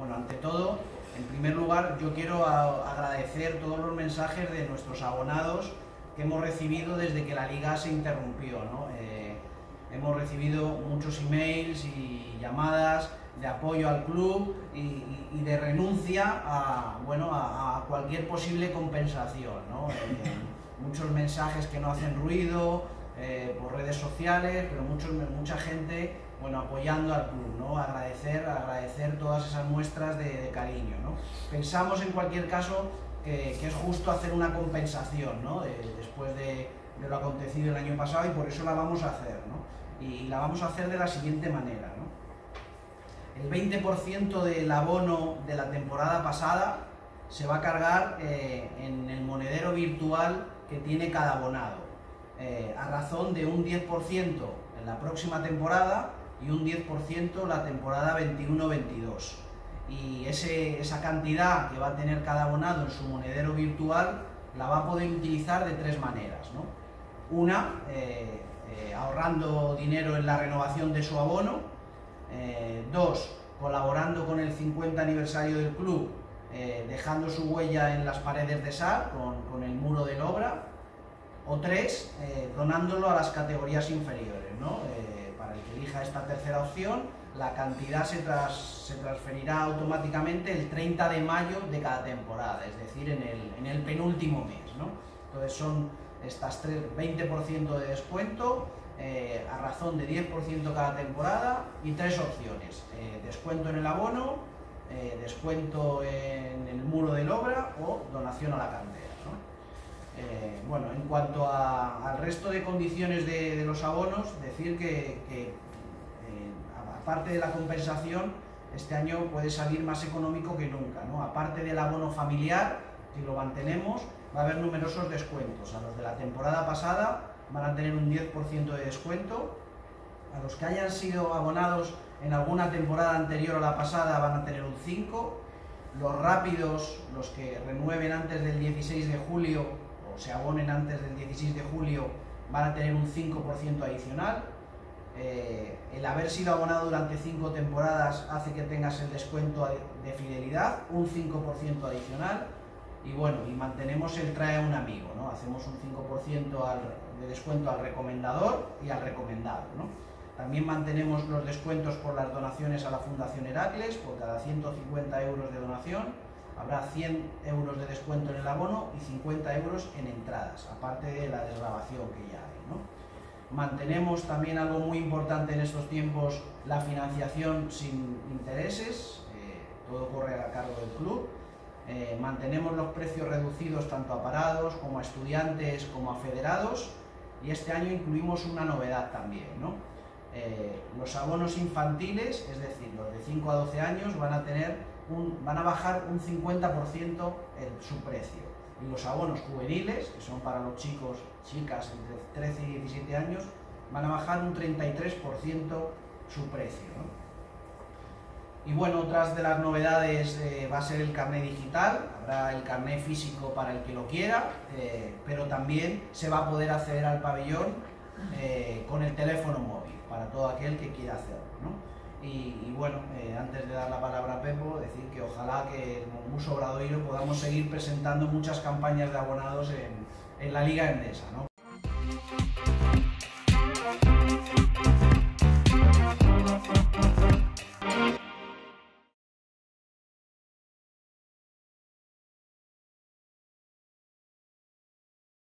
Bueno, ante todo, en primer lugar, yo quiero agradecer todos los mensajes de nuestros abonados que hemos recibido desde que la liga se interrumpió. Eh, hemos recibido muchos emails y llamadas de apoyo al club y, de renuncia a, bueno, a, cualquier posible compensación. Eh, muchos mensajes que no hacen ruido eh, por redes sociales, pero muchos, mucha gente bueno, apoyando al club, ¿no? agradecer, agradecer todas esas muestras de, cariño. ¿no? Pensamos en cualquier caso que, es justo hacer una compensación ¿no? después de, lo acontecido el año pasado y por eso la vamos a hacer. ¿no? Y la vamos a hacer de la siguiente manera. ¿no? El 20% del abono de la temporada pasada se va a cargar eh, en el monedero virtual que tiene cada abonado, eh, a razón de un 10% en la próxima temporada y un 10% la temporada 21-22. Y esa cantidad que va a tener cada abonado en su monedero virtual la va a poder utilizar de tres maneras. Una, eh, eh, ahorrando dinero en la renovación de su abono. Eh, dos, colaborando con el 50 aniversario del club, dejando su huella en las paredes de SAR con, el muro de obra. O tres, donándolo a las categorías inferiores. ¿no? Elija esta tercera opción, la cantidad se, transferirá automáticamente el 30 de mayo de cada temporada, es decir, en el, penúltimo mes. Entonces son estas 20% de descuento eh, a razón de 10% cada temporada y tres opciones. Eh, descuento en el abono, eh, descuento en el muro de obra o donación a la cantera. Bueno, en cuanto al resto de condiciones de, los abonos, decir que aparte de la compensación, este año puede salir más económico que nunca. ¿no? Aparte del abono familiar, si lo mantenemos, va a haber numerosos descuentos. A los de la temporada pasada van a tener un 10% de descuento. A los que hayan sido abonados en alguna temporada anterior a la pasada van a tener un 5%. Los rápidos, los que renueven antes del 16 de julio se abonen antes del 16 de julio, van a tener un 5% adicional. Eh, el haber sido abonado durante cinco temporadas hace que tengas el descuento de fidelidad, un 5% adicional, y bueno, y mantenemos el trae a un amigo, ¿no? Hacemos un 5% de descuento al recomendador y al recomendado, También mantenemos los descuentos por las donaciones a la Fundación Heracles, por cada 150 euros de donación habrá 100 euros de descuento en el abono y 50 euros en entradas, aparte de la desgrabación que ya hay. Mantenemos también algo muy importante en estos tiempos, la financiación sin intereses, eh, todo corre a cargo del club. Eh, mantenemos los precios reducidos tanto a parados como a estudiantes como a federados y este año incluimos una novedad también. Eh, los abonos infantiles, es decir, los de 5 a 12 años, van a, tener un, van a bajar un 50% en su precio y los abonos juveniles, que son para los chicos, chicas entre 13 y 17 años, van a bajar un 33% su precio. Y bueno, otras de las novedades eh, va a ser el carnet digital, habrá el carnet físico para el que lo quiera, eh, pero también se va a poder acceder al pabellón eh, con el teléfono móvil, para todo aquel que quiera hacerlo. Y, bueno, eh, antes de dar la palabra a Pepo, decir que ojalá que el Muso Obradoiro podamos seguir presentando muchas campañas de abonados en, la Liga Endesa,